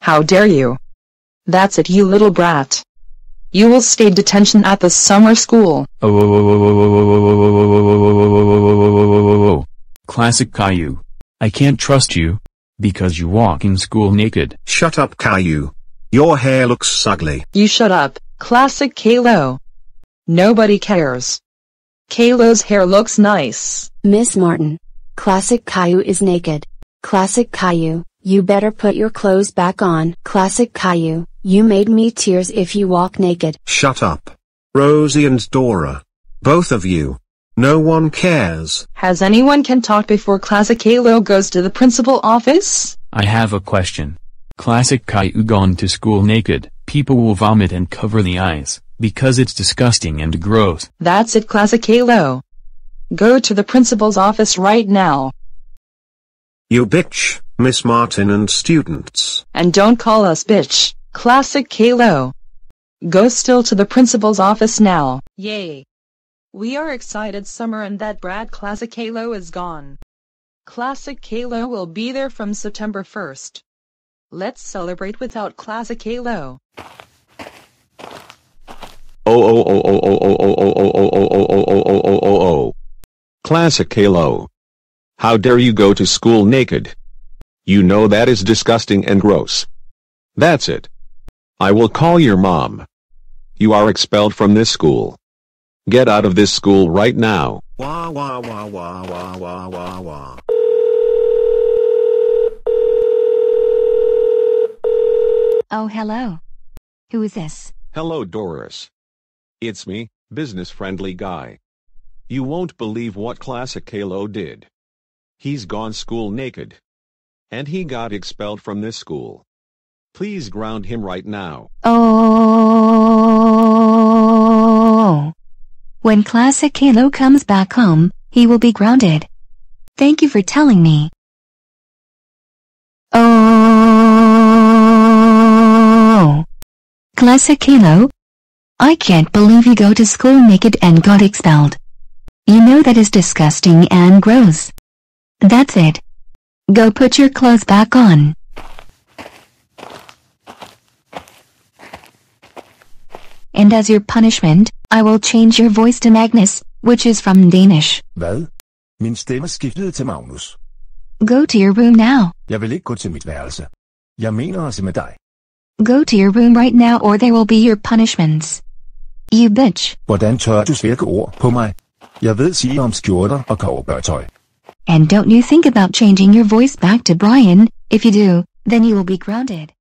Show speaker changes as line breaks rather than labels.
How dare you? That's it you little brat. You will stay detention at the summer school.
Oh, Classic Caillou. I can't trust you. Because you walk in school naked.
Shut up Caillou. Your hair looks ugly.
You shut up, Classic Caillou. Nobody cares. Caillou's hair looks nice.
Miss Martin. Classic Caillou is naked. Classic Caillou, you better put your clothes back on. Classic Caillou, you made me tears if you walk naked.
Shut up. Rosie and Dora. Both of you. No one cares.
Has anyone can talk before Classic Caillou goes to the principal office?
I have a question. Classic Caillou gone to school naked. People will vomit and cover the eyes, because it's disgusting and gross.
That's it Classic Caillou. Go to the principal's office right now.
You bitch, Miss Martin and students.
And don't call us bitch. Classic Caillou. Go still to the principal's office now. Yay. We are excited summer and that Brad Classic Caillou is gone. Classic Caillou will be there from September 1st. Let's celebrate without Classic Caillou.
Oh oh oh oh oh oh oh oh oh oh oh oh oh oh oh oh oh. Classic Caillou. How dare you go to school naked? You know that is disgusting and gross. That's it. I will call your mom. You are expelled from this school. Get out of this school right now.
Wah wah wah wah wah wah wah wah.
Oh, hello. Who is this?
Hello Doris. It's me, business-friendly guy. You won't believe what Classic Caillou did. He's gone school naked. And he got expelled from this school. Please ground him right now.
Oh. When Classic Caillou comes back home, he will be grounded. Thank you for telling me. Oh. Classic Caillou? I can't believe you go to school naked and got expelled. You know that is disgusting and gross. That's it. Go put your clothes back on. And as your punishment, I will change your voice to Magnus, which is from Danish.
Hvad? Min stemme skiftede til Magnus.
Go to your room now.
Jeg vil ikke gå til mit værelse. Jeg mener se med dig.
Go to your room right now or there will be your punishments. You bitch.
Hvordan tør du svirke ord på mig? Jeg ved sige om skjorter og koverbørtøj.
And don't you think about changing your voice back to Brian, if you do, then you will be grounded.